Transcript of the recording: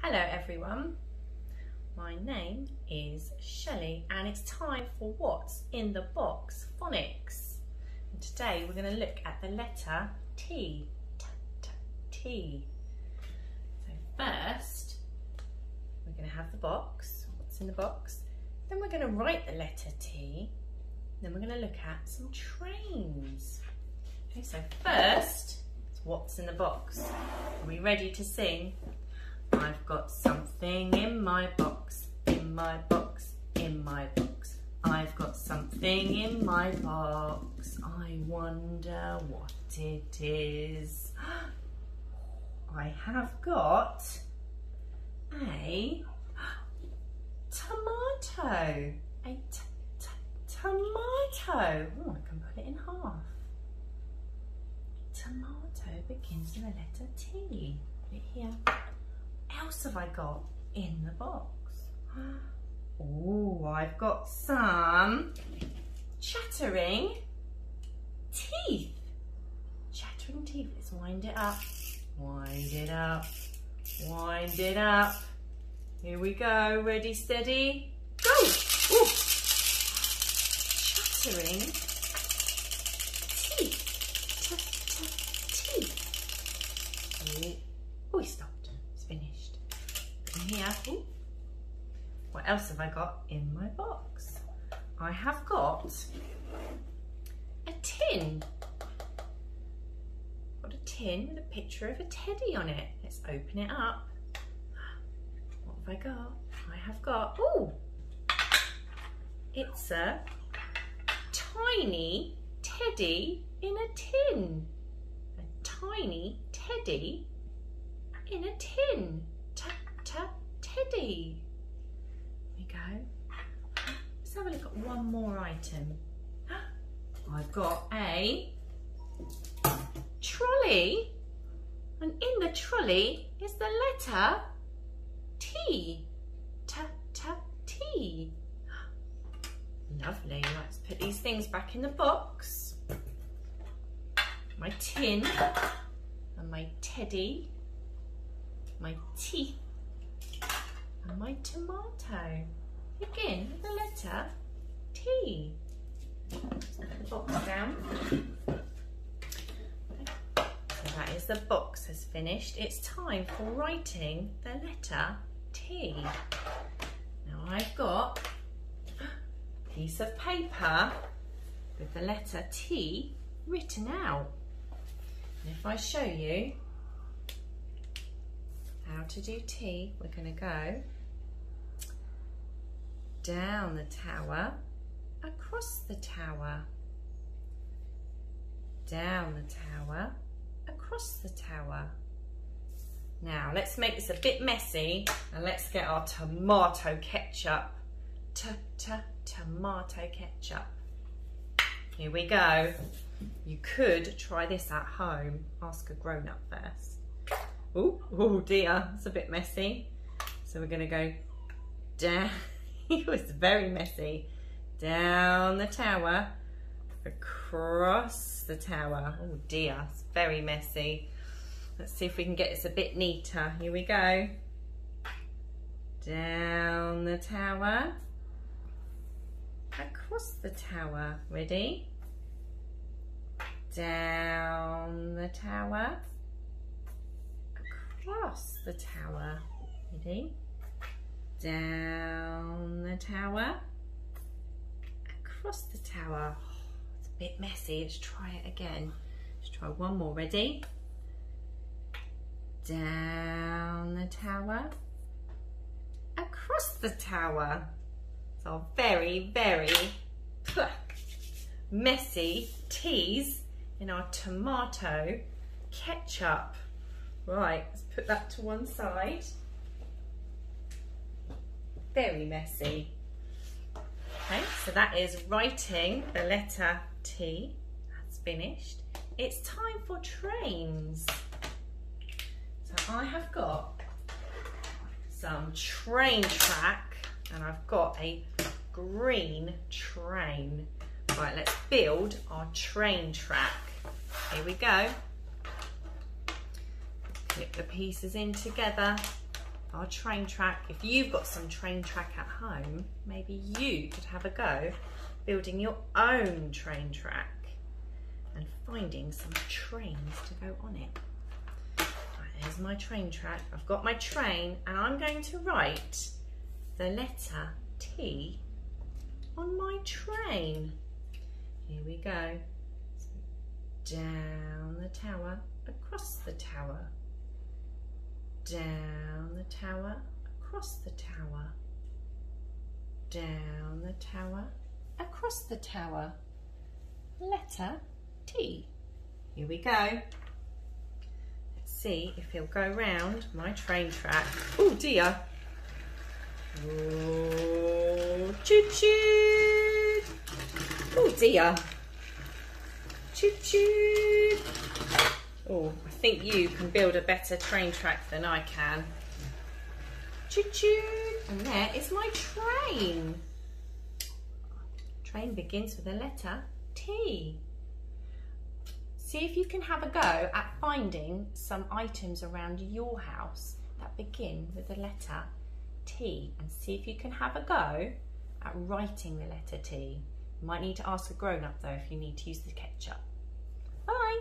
Hello everyone, my name is Shelley and it's time for What's in the Box Phonics. And today we're going to look at the letter T. T, T, T. So first we're going to have the box, what's in the box, then we're going to write the letter T, then we're going to look at some trains. Okay, so first, what's in the box? Are we ready to sing? I've got something in my box, in my box, in my box. I've got something in my box. I wonder what it is. I have got a tomato. A tomato. Oh, I can put it in half. Tomato begins with the letter T. Put it here else have I got in the box? Oh, I've got some chattering teeth. Chattering teeth. Let's wind it up. Wind it up. Wind it up. Here we go. Ready, steady, go. Ooh. Chattering teeth. Teeth. Oh, we stopped finished. And here, ooh, what else have I got in my box? I have got a tin. Got a tin with a picture of a teddy on it. Let's open it up. What have I got? I have got, oh, it's a tiny teddy in a tin. A tiny teddy in a tin. Tap, tap, teddy. There we go. Let's have a look at more item. I've got a trolley. And in the trolley is the letter T. T, T, T. Lovely. Let's put these things back in the box. My tin and my teddy my teeth and my tomato. Again with the letter T. Put the box down. So that is the box has finished. It's time for writing the letter T. Now I've got a piece of paper with the letter T written out. And if I show you how to do T, we're going to go down the tower, across the tower, down the tower, across the tower. Now let's make this a bit messy and let's get our tomato ketchup. T -t tomato ketchup. Here we go. You could try this at home. Ask a grown-up first. Oh, oh dear, it's a bit messy. So we're going to go down. it was very messy. Down the tower, across the tower. Oh dear, it's very messy. Let's see if we can get this a bit neater. Here we go. Down the tower, across the tower. Ready? Down the tower, across the tower. Ready? Down the tower, across the tower. Oh, it's a bit messy, let's try it again. Let's try one more, ready? Down the tower, across the tower. So very, very messy teas in our tomato ketchup. Right, let's put that to one side. Very messy. Okay, so that is writing the letter T. That's finished. It's time for trains. So I have got some train track and I've got a green train. Right, let's build our train track. Here we go clip the pieces in together. Our train track. If you've got some train track at home, maybe you could have a go building your own train track and finding some trains to go on it. Right, there's my train track. I've got my train and I'm going to write the letter T on my train. Here we go. Down the tower, across the tower. Down the tower, across the tower. Down the tower, across the tower. Letter T. Here we go. Let's see if he'll go round my train track. Oh dear. Oh, choo choo. Oh dear. Choo choo. Oh, I think you can build a better train track than I can. Choo choo. And there is my train. Train begins with the letter T. See if you can have a go at finding some items around your house that begin with the letter T and see if you can have a go at writing the letter T. You might need to ask a grown up though if you need to use the ketchup. Bye!